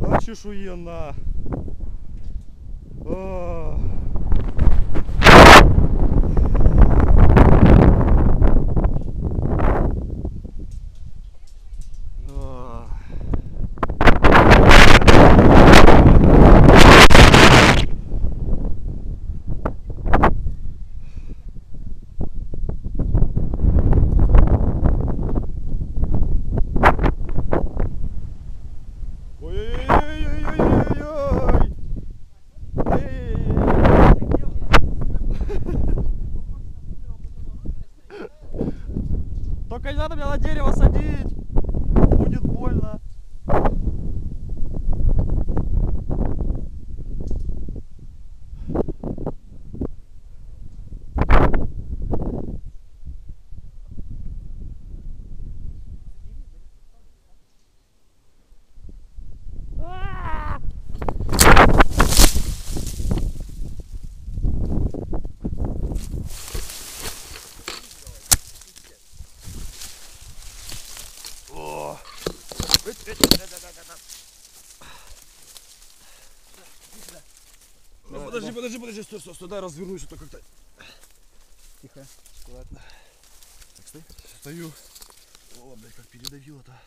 Очешуєнна! Только не надо меня на дерево садить. Будет больно. О. Ну, подожди, подожди, подожди, стой, стой, стой, дай развернусь, а то как-то. Тихо, аккуратно. Так, стой. Стою. О, блядь, как передавило-то.